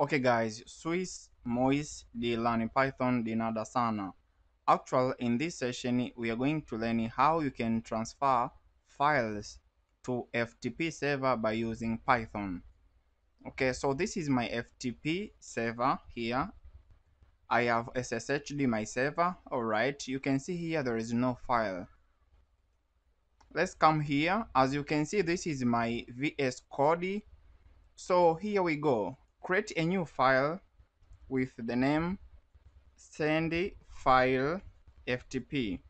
Okay guys, Swiss Mois de Learn Python de nada sana. Actually, in this session, we are going to learn how you can transfer files to FTP server by using Python. Okay, so this is my FTP server here. I have SSHD my server. Alright, you can see here there is no file. Let's come here. As you can see, this is my VS Code. So here we go create a new file with the name send file ftp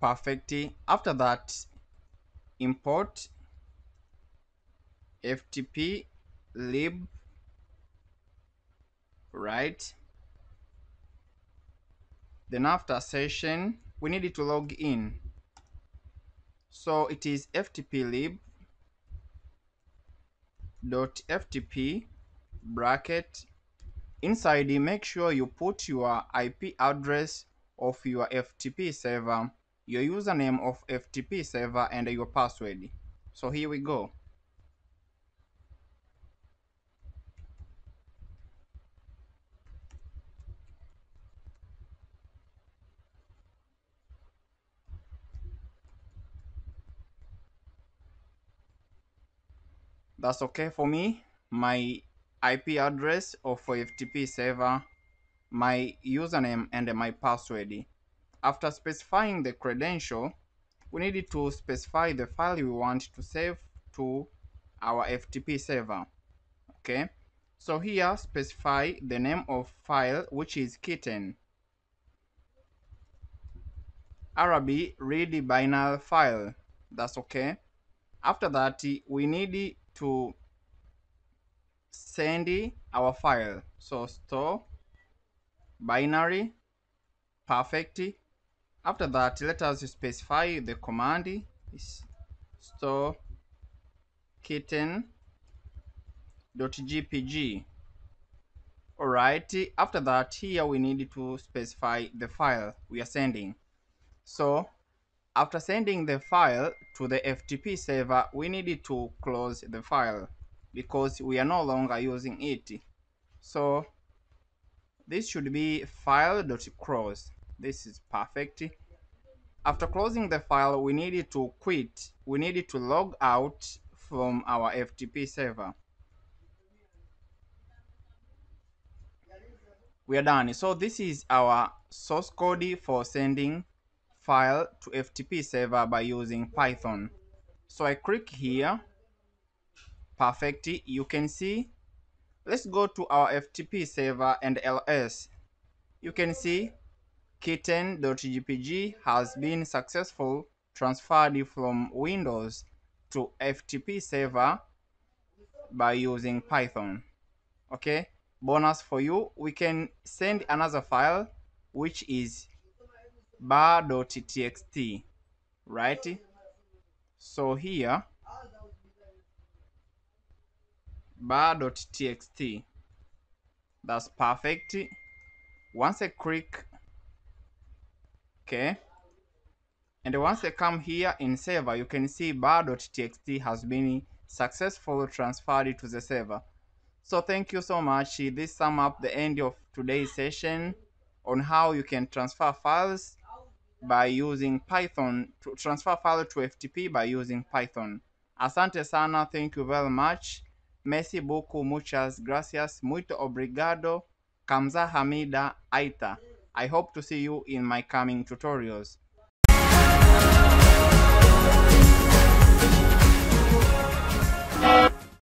perfect. After that import ftp lib right? Then after session we need to log in so it is ftp lib dot ftp bracket. Inside make sure you put your ip address of your ftp server your username of ftp server and your password. So here we go that's okay for me. My IP address of FTP server my username and my password. After specifying the credential we need to specify the file we want to save to our FTP server. Okay? So here specify the name of file which is kitten. RB read binary file. That's okay. After that we need to send our file. So store binary perfect. After that let us specify the command is store kitten.jpg alright after that here we need to specify the file we are sending. So after sending the file to the FTP server, we need to close the file because we are no longer using it. So this should be file.close. This is perfect. After closing the file, we need to quit. We need to log out from our FTP server. We are done. So this is our source code for sending file to FTP server by using Python. So I click here, perfect, you can see, let's go to our FTP server and ls. You can see kitten.jpg has been successful transferred from Windows to FTP server by using Python. Okay, bonus for you, we can send another file which is bar.txt right? So here bar.txt that's perfect. Once I click okay and once I come here in server you can see bar.txt has been successfully transferred to the server. So thank you so much. This sum up the end of today's session on how you can transfer files by using Python to transfer file to FTP by using Python. Asante sana, thank you very much. messi buku muchas gracias, muito obrigado, kamza hamida, aita. I hope to see you in my coming tutorials.